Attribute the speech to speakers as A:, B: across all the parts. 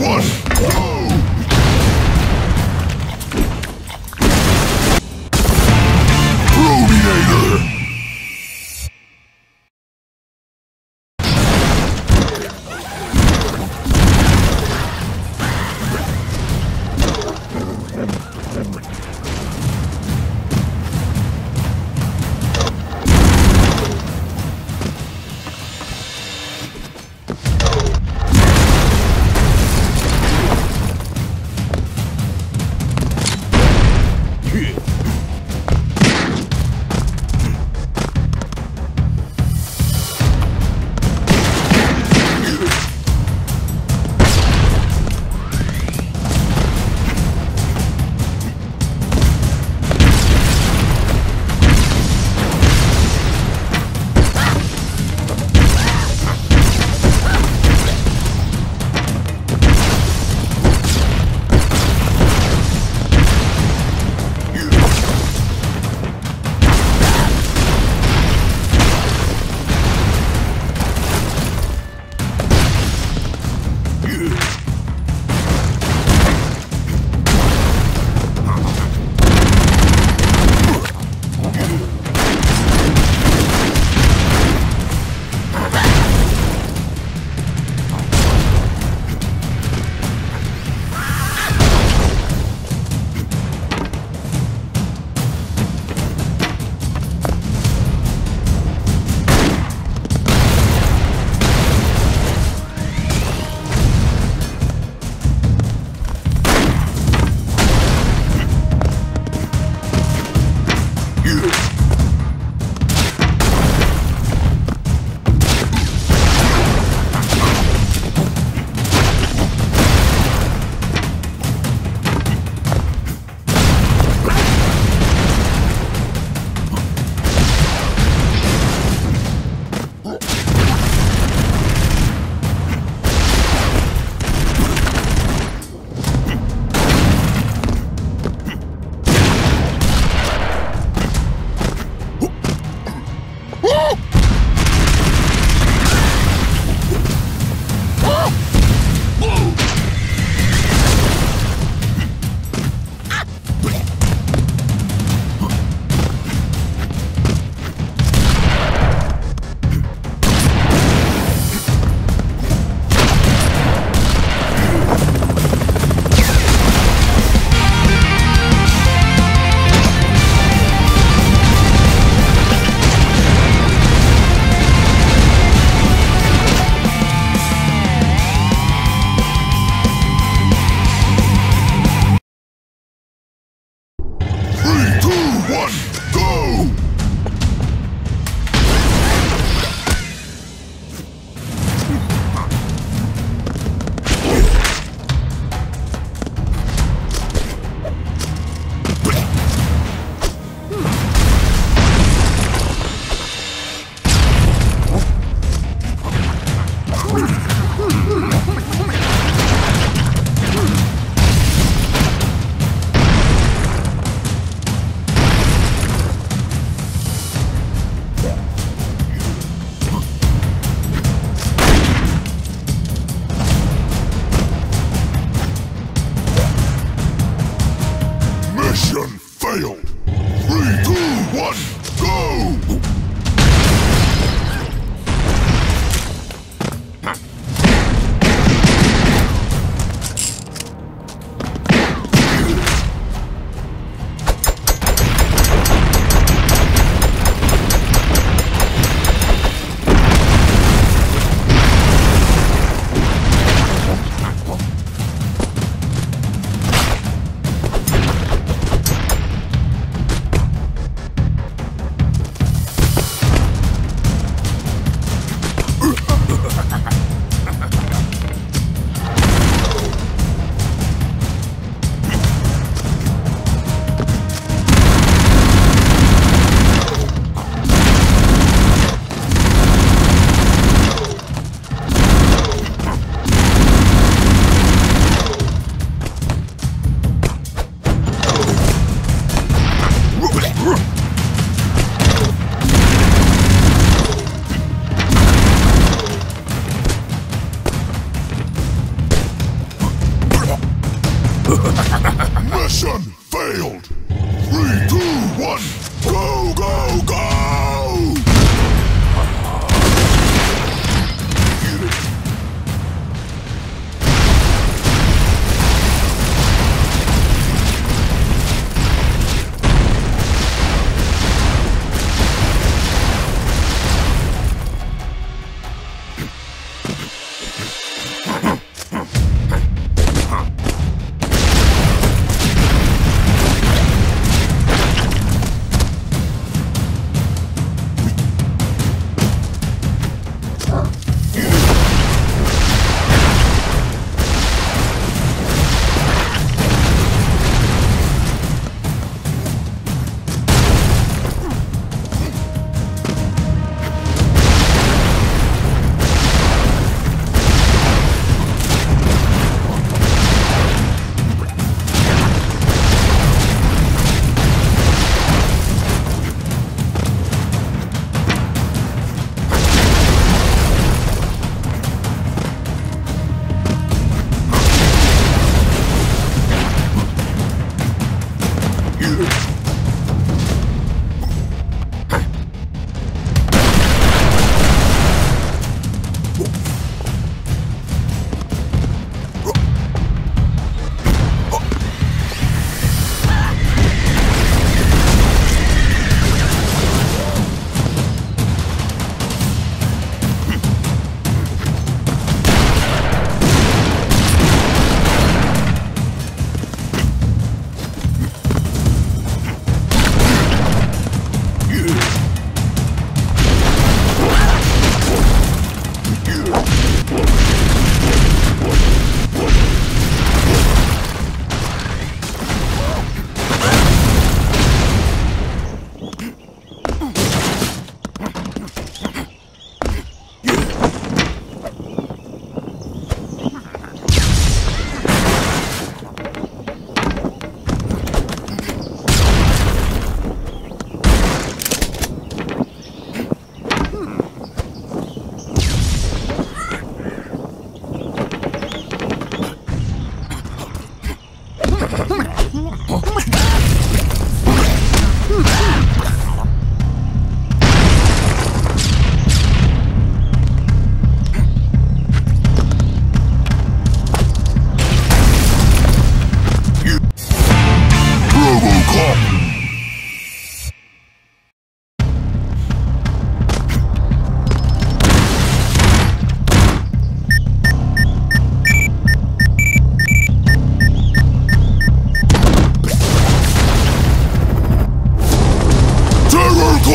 A: one, Three, two, one.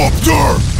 A: Helicopter!